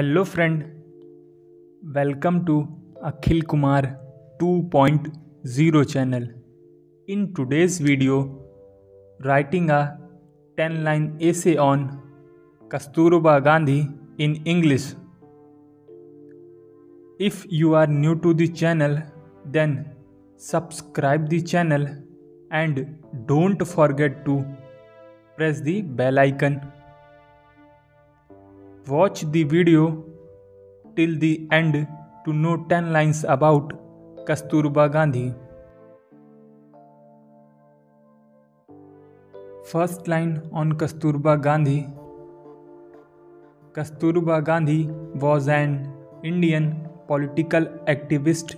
Hello friend, welcome to Akhil Kumar 2.0 channel. In today's video, writing a 10-line essay on Kasturba Gandhi in English. If you are new to the channel, then subscribe the channel and don't forget to press the bell icon. Watch the video till the end to know 10 lines about Kasturba Gandhi. First line on Kasturba Gandhi. Kasturba Gandhi was an Indian political activist.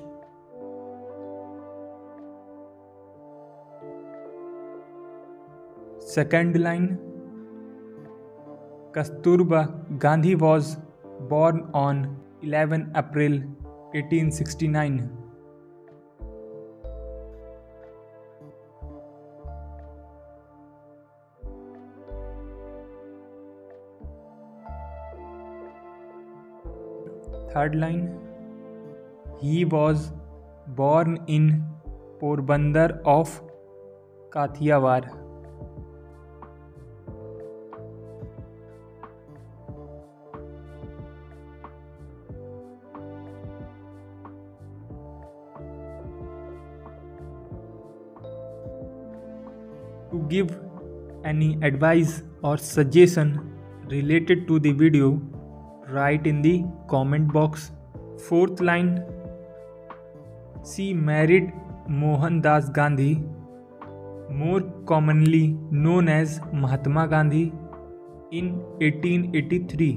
Second line Kasturba Gandhi was born on 11 April 1869. Third line He was born in Porbandar of Kathiawar. to give any advice or suggestion related to the video write in the comment box fourth line she married mohandas gandhi more commonly known as mahatma gandhi in 1883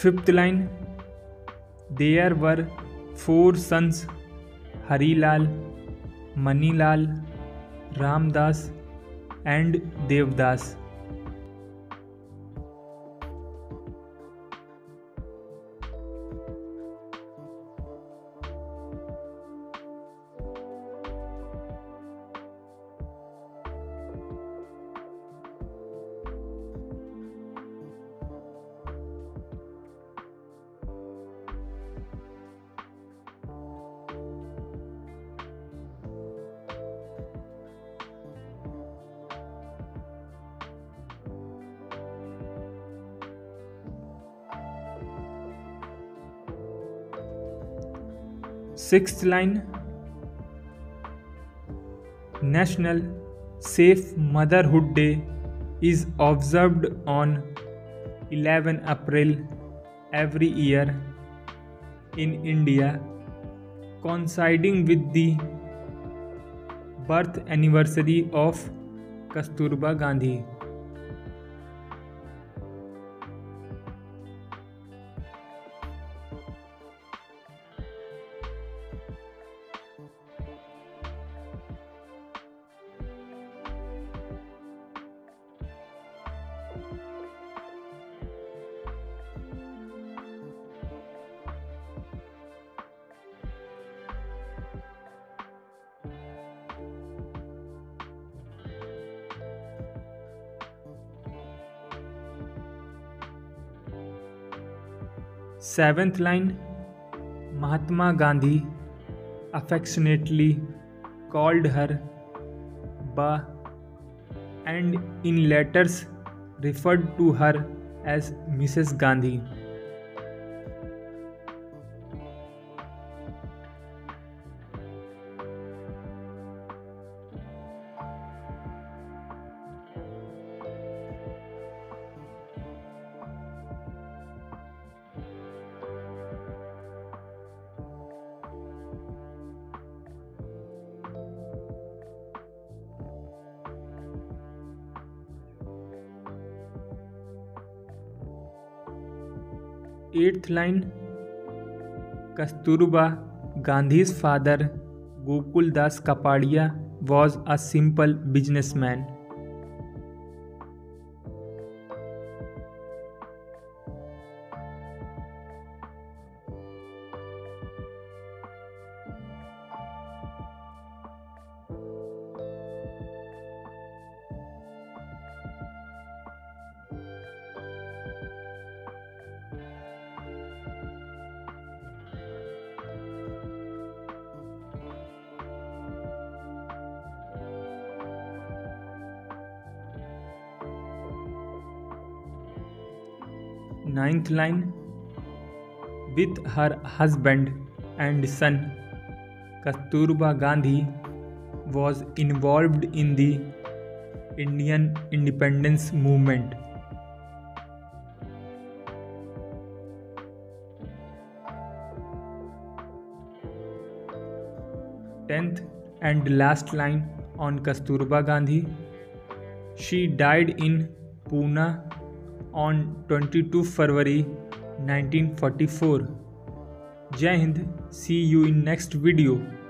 Fifth line, there were four sons, Harilal, Manilal, Ramdas and Devdas. Sixth line National Safe Motherhood Day is observed on 11 April every year in India, coinciding with the birth anniversary of Kasturba Gandhi. Seventh line, Mahatma Gandhi affectionately called her Ba and in letters referred to her as Mrs. Gandhi. Eighth line Kasturba Gandhi's father Gokuldas Kapadia was a simple businessman Ninth line, with her husband and son, Kasturba Gandhi was involved in the Indian independence movement. Tenth and last line on Kasturba Gandhi. She died in Pune on 22 February 1944. Jai Hind, see you in next video.